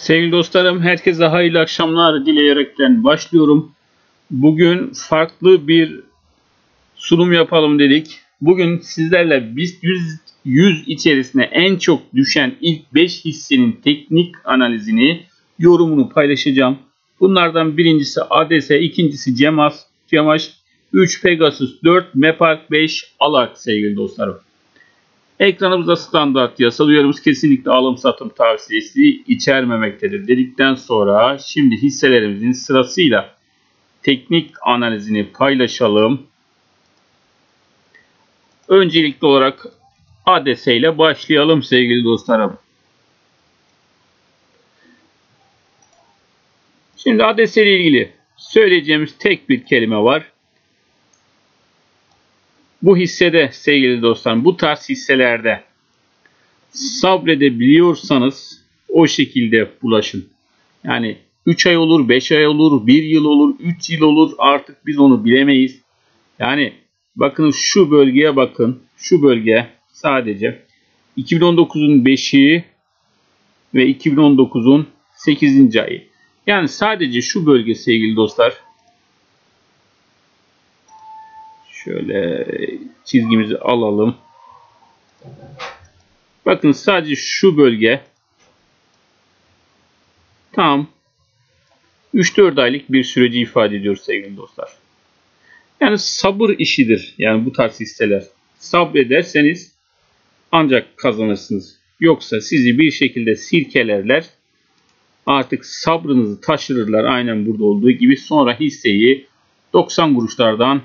Sevgili dostlarım, herkese hayırlı akşamlar dileyerekten başlıyorum. Bugün farklı bir sunum yapalım dedik. Bugün sizlerle BIST 100, 100 içerisine en çok düşen ilk 5 hissenin teknik analizini, yorumunu paylaşacağım. Bunlardan birincisi ADS, ikincisi CEMAS, CEMAŞ, 3 Pegasus, 4 Mepark, 5 Alak sevgili dostlarım. Ekranımızda standart yasal uyarımız kesinlikle alım satım tavsiyesi içermemektedir dedikten sonra şimdi hisselerimizin sırasıyla teknik analizini paylaşalım. Öncelikli olarak ADS ile başlayalım sevgili dostlarım. Şimdi ADS ile ilgili söyleyeceğimiz tek bir kelime var. Bu hissede sevgili dostlar bu tarz hisselerde sabredebiliyorsanız o şekilde bulaşın. Yani 3 ay olur, 5 ay olur, 1 yıl olur, 3 yıl olur artık biz onu bilemeyiz. Yani bakın şu bölgeye bakın. Şu bölge sadece 2019'un 5'i ve 2019'un 8. ayı. Yani sadece şu bölge sevgili dostlar Şöyle çizgimizi alalım. Bakın sadece şu bölge tam 3-4 aylık bir süreci ifade ediyor sevgili dostlar. Yani sabır işidir. Yani bu tarz hisseler. Sabrederseniz ancak kazanırsınız. Yoksa sizi bir şekilde sirkelerler. Artık sabrınızı taşırırlar. Aynen burada olduğu gibi. Sonra hisseyi 90 kuruşlardan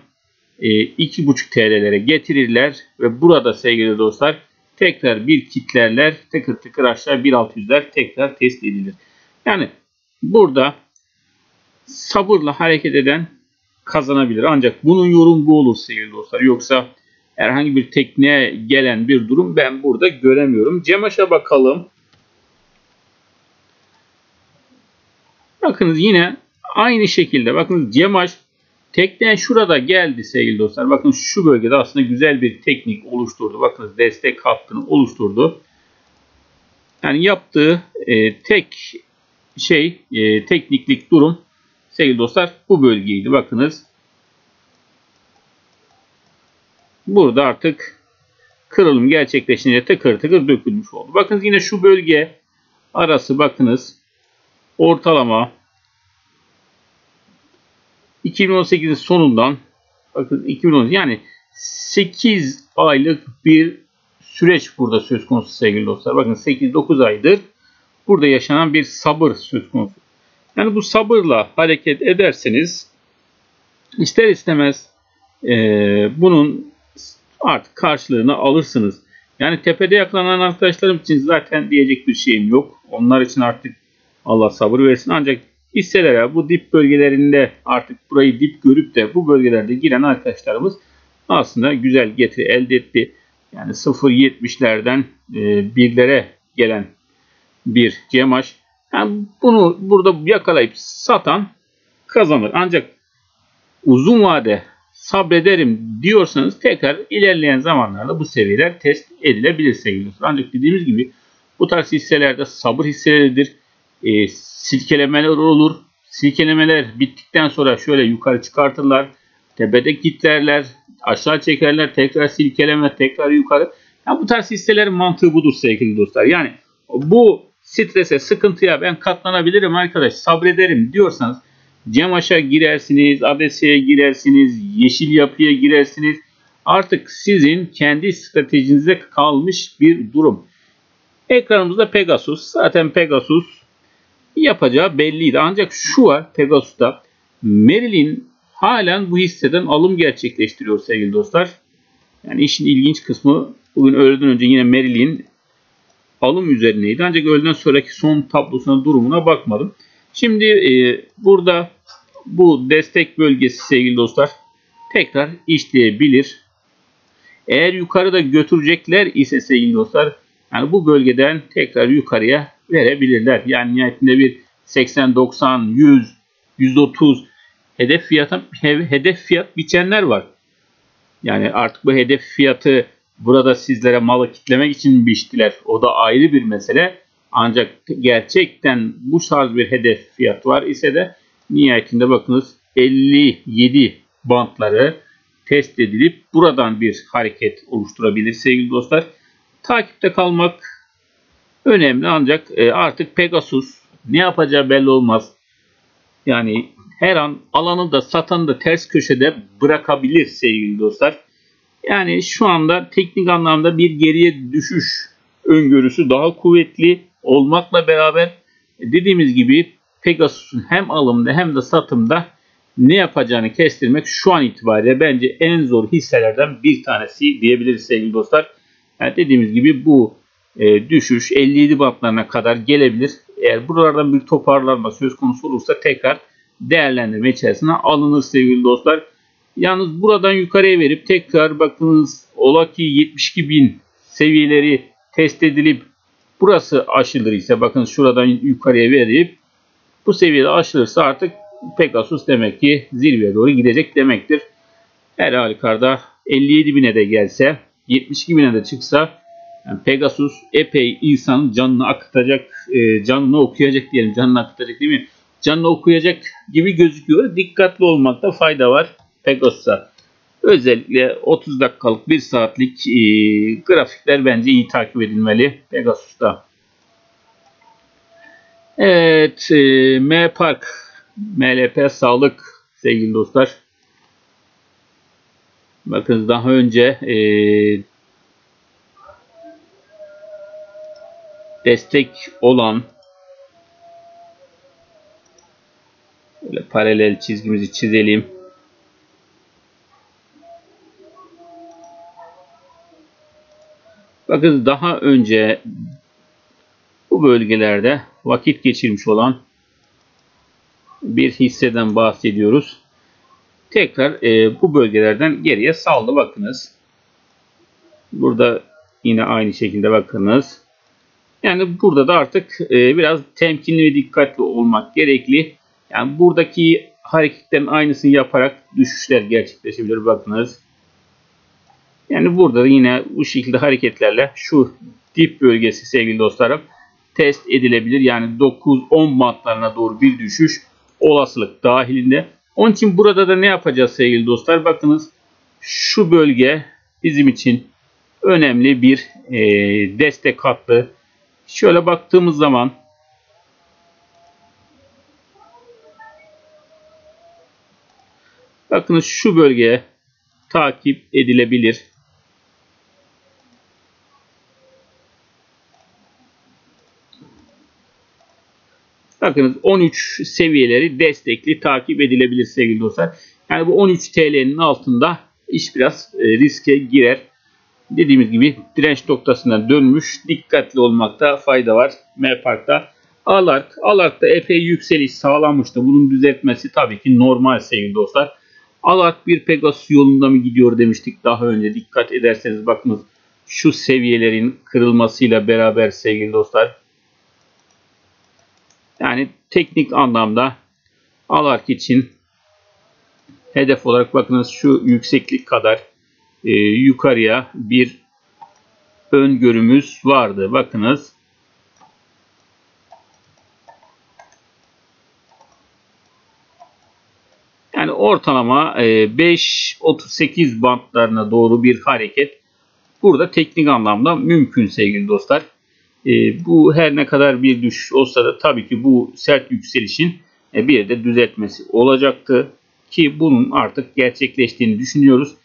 2,5 e, TL'lere getirirler ve burada sevgili dostlar tekrar bir kitlerler tıkır tıkır aşağı 1.600'ler tekrar test edilir. Yani burada sabırla hareket eden kazanabilir. Ancak bunun yorum bu olur sevgili dostlar. Yoksa herhangi bir tekneye gelen bir durum ben burada göremiyorum. Cemaş'a bakalım. Bakınız yine aynı şekilde bakınız Cemaş Tekne şurada geldi sevgili dostlar. Bakın şu bölgede aslında güzel bir teknik oluşturdu. Bakın destek hattını oluşturdu. Yani yaptığı e, tek şey e, tekniklik durum sevgili dostlar bu bölgeydi. Bakınız burada artık kırılım gerçekleşince tıkır tıkır dökülmüş oldu. Bakın yine şu bölge arası bakınız ortalama 2018'in sonundan bakın 2010 yani 8 aylık bir süreç burada söz konusu sevgili dostlar. Bakın 8-9 aydır burada yaşanan bir sabır söz konusu. Yani bu sabırla hareket ederseniz ister istemez e, bunun artık karşılığını alırsınız. Yani tepede yakalanan arkadaşlarım için zaten diyecek bir şeyim yok. Onlar için artık Allah sabır versin. Ancak hisselere bu dip bölgelerinde artık burayı dip görüp de bu bölgelerde giren arkadaşlarımız aslında güzel getiri elde etti. Yani 0.70'lerden e, birlere gelen bir cemaş. Yani bunu burada yakalayıp satan kazanır. Ancak uzun vade sabrederim diyorsanız tekrar ilerleyen zamanlarda bu seviyeler test edilebilir sevgili dostlar. Ancak dediğimiz gibi bu tarz hisselerde sabır hisseleridir. E, silkelemeler olur. Silkelemeler bittikten sonra şöyle yukarı çıkartırlar. Tepede kitlerler. Aşağı çekerler. Tekrar silkeleme. Tekrar yukarı. Yani bu tarz hisselerin mantığı budur sevgili dostlar. Yani bu strese, sıkıntıya ben katlanabilirim arkadaş sabrederim diyorsanız Cemaş'a girersiniz, ADS'ye girersiniz, yeşil yapıya girersiniz. Artık sizin kendi stratejinize kalmış bir durum. Ekranımızda Pegasus. Zaten Pegasus yapacağı belliydi. Ancak şu var Pegasus'ta Merill'in halen bu hisseden alım gerçekleştiriyor sevgili dostlar. Yani işin ilginç kısmı bugün öğleden önce yine Merill'in alım üzerineydi. Ancak öğleden sonraki son tablosuna durumuna bakmadım. Şimdi e, burada bu destek bölgesi sevgili dostlar tekrar işleyebilir. Eğer yukarıda götürecekler ise sevgili dostlar yani bu bölgeden tekrar yukarıya verebilirler. Yani nihayetinde bir 80, 90, 100, 130 hedef fiyata hedef fiyat biçenler var. Yani artık bu hedef fiyatı burada sizlere malı kitlemek için biçtiler. O da ayrı bir mesele. Ancak gerçekten bu tarz bir hedef fiyat var ise de nihayetinde bakınız 57 bantları test edilip buradan bir hareket oluşturabilir sevgili dostlar. Takipte kalmak önemli ancak e, artık Pegasus ne yapacağı belli olmaz. Yani her an alanı da satanı da ters köşede bırakabilir sevgili dostlar. Yani şu anda teknik anlamda bir geriye düşüş öngörüsü daha kuvvetli olmakla beraber dediğimiz gibi Pegasus'un hem alımda hem de satımda ne yapacağını kestirmek şu an itibariyle bence en zor hisselerden bir tanesi diyebiliriz sevgili dostlar. Yani dediğimiz gibi bu e, düşüş 57 bantlarına kadar gelebilir. Eğer buralardan bir toparlanma söz konusu olursa tekrar değerlendirme içerisine alınır sevgili dostlar. Yalnız buradan yukarıya verip tekrar bakınız ola ki 72 bin seviyeleri test edilip burası aşılır ise bakın şuradan yukarıya verip bu seviyede aşılırsa artık Pegasus demek ki zirveye doğru gidecek demektir. Her halükarda 57 bine de gelse 72 bine de çıksa yani Pegasus epey insanın canını akıtacak, e, canını okuyacak diyelim. Canını akıtacak değil mi? Canını okuyacak gibi gözüküyor. Dikkatli olmakta fayda var Pegasus'a. Özellikle 30 dakikalık 1 saatlik e, grafikler bence iyi takip edilmeli Pegasus'ta. Evet, e, M Park, MLP Sağlık sevgili dostlar. Bakın daha önce e, destek olan böyle paralel çizgimizi çizelim. Bakın daha önce bu bölgelerde vakit geçirmiş olan bir hisseden bahsediyoruz. Tekrar e, bu bölgelerden geriye saldı bakınız. Burada yine aynı şekilde bakınız. Yani burada da artık e, biraz temkinli ve dikkatli olmak gerekli. Yani buradaki hareketlerin aynısını yaparak düşüşler gerçekleşebilir. Bakınız. Yani burada da yine bu şekilde hareketlerle şu dip bölgesi sevgili dostlarım test edilebilir. Yani 9-10 bantlarına doğru bir düşüş olasılık dahilinde. Onun için burada da ne yapacağız sevgili dostlar? Bakınız şu bölge bizim için önemli bir e, destek hattı. Şöyle baktığımız zaman bakınız şu bölgeye takip edilebilir. Bakınız 13 seviyeleri destekli takip edilebilir sevgili dostlar. Yani bu 13 TL'nin altında iş biraz e, riske girer. Dediğimiz gibi direnç noktasından dönmüş. Dikkatli olmakta fayda var. M-Park'ta. Alark. Alark'ta epey yükseliş sağlanmıştı. Bunun düzeltmesi tabii ki normal sevgili dostlar. Alark bir Pegasus yolunda mı gidiyor demiştik daha önce. Dikkat ederseniz bakınız şu seviyelerin kırılmasıyla beraber sevgili dostlar yani teknik anlamda Alark için hedef olarak bakınız şu yükseklik kadar e, yukarıya bir öngörümüz vardı. Bakınız. Yani ortalama e, 5-38 bantlarına doğru bir hareket burada teknik anlamda mümkün sevgili dostlar. E, bu her ne kadar bir düşüş olsa da tabii ki bu sert yükselişin e, bir de düzeltmesi olacaktı. Ki bunun artık gerçekleştiğini düşünüyoruz.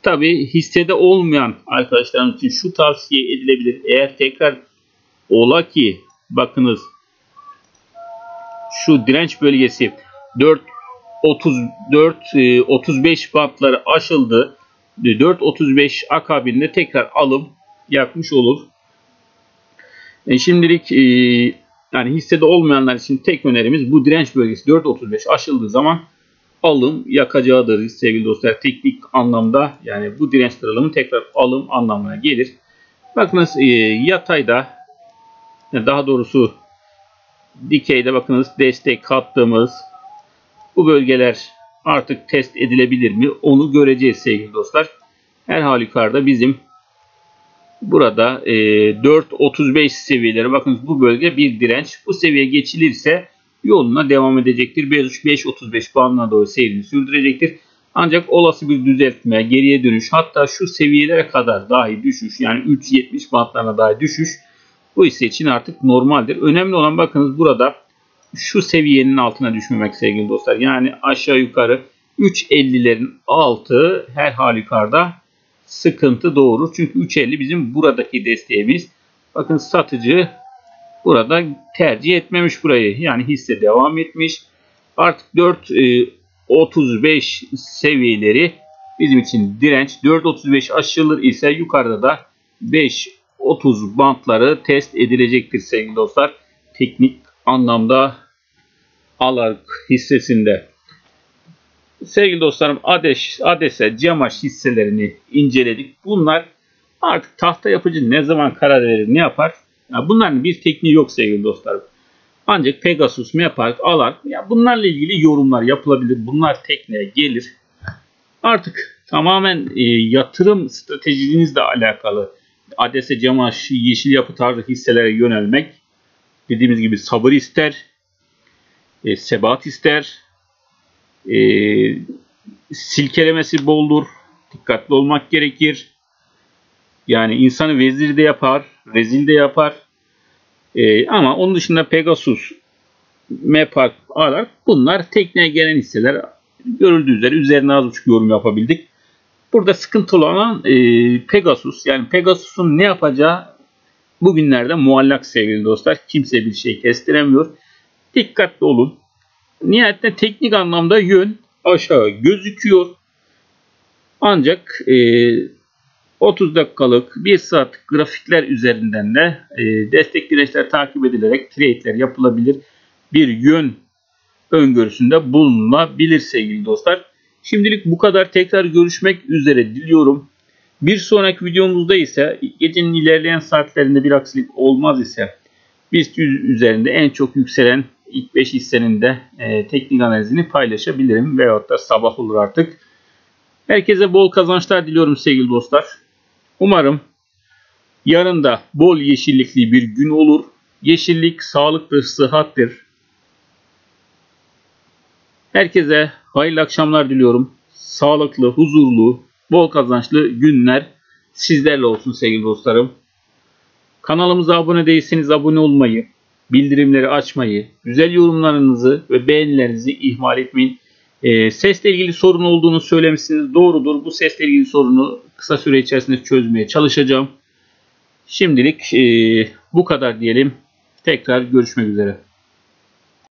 E, tabii hissede olmayan arkadaşlarımız için şu tavsiye edilebilir. Eğer tekrar ola ki bakınız şu direnç bölgesi 4 34 35 bantları aşıldı. 4.35 akabinde tekrar alım yapmış olur. E, şimdilik e, yani hissede olmayanlar için tek önerimiz bu direnç bölgesi 4.35 aşıldığı zaman alım yakacağıdır sevgili dostlar. Teknik anlamda yani bu direnç kırılımı tekrar alım anlamına gelir. Bakınız e, yatayda daha doğrusu dikeyde bakınız destek attığımız bu bölgeler artık test edilebilir mi onu göreceğiz sevgili dostlar. Her halükarda bizim Burada e, 4.35 seviyeleri bakın bu bölge bir direnç. Bu seviye geçilirse yoluna devam edecektir. 5.35 bandına doğru seyrini sürdürecektir. Ancak olası bir düzeltme, geriye dönüş hatta şu seviyelere kadar dahi düşüş yani 3.70 bantlarına dahi düşüş bu hisse için artık normaldir. Önemli olan bakınız burada şu seviyenin altına düşmemek sevgili dostlar. Yani aşağı yukarı 3.50'lerin altı her halükarda sıkıntı doğurur. Çünkü 3.50 bizim buradaki desteğimiz. Bakın satıcı burada tercih etmemiş burayı. Yani hisse devam etmiş. Artık 4.35 e, seviyeleri bizim için direnç. 4.35 aşılır ise yukarıda da 5.30 bantları test edilecektir sevgili dostlar. Teknik anlamda Alark hissesinde. Sevgili dostlarım Ades, Ades'e Cemaş hisselerini inceledik. Bunlar artık tahta yapıcı ne zaman karar verir ne yapar? Bunların bir tekniği yok sevgili dostlarım. Ancak Pegasus, Mepark, Alark ya bunlarla ilgili yorumlar yapılabilir. Bunlar tekneye gelir. Artık tamamen e, yatırım stratejinizle alakalı Ades'e Cemaş, yeşil yapı tarzı hisselere yönelmek dediğimiz gibi sabır ister, e, sebat ister, e, silkelemesi boldur, dikkatli olmak gerekir. Yani insanı vezir de yapar, rezil de yapar. E, ama onun dışında Pegasus, Mepark, Alar bunlar tekneye gelen hisseler. Görüldüğü üzere üzerine az buçuk yorum yapabildik. Burada sıkıntı olan e, Pegasus. Yani Pegasus'un ne yapacağı bugünlerde muallak sevgili dostlar. Kimse bir şey kestiremiyor. Dikkatli olun. Nihayetinde teknik anlamda yön aşağı gözüküyor. Ancak e, 30 dakikalık 1 saat grafikler üzerinden de e, destek dirençler takip edilerek trade'ler yapılabilir. Bir yön öngörüsünde bulunabilir sevgili dostlar. Şimdilik bu kadar. Tekrar görüşmek üzere diliyorum. Bir sonraki videomuzda ise gecenin ilerleyen saatlerinde bir aksilik olmaz ise BIST üzerinde en çok yükselen ilk 5 hissenin de e, teknik analizini paylaşabilirim. Veyahut da sabah olur artık. Herkese bol kazançlar diliyorum sevgili dostlar. Umarım yarın da bol yeşillikli bir gün olur. Yeşillik sağlıktır, sıhhattir. Herkese hayırlı akşamlar diliyorum. Sağlıklı, huzurlu, bol kazançlı günler sizlerle olsun sevgili dostlarım. Kanalımıza abone değilseniz abone olmayı, bildirimleri açmayı, güzel yorumlarınızı ve beğenilerinizi ihmal etmeyin. E, sesle ilgili sorun olduğunu söylemişsiniz. Doğrudur. Bu sesle ilgili sorunu kısa süre içerisinde çözmeye çalışacağım. Şimdilik e, bu kadar diyelim. Tekrar görüşmek üzere.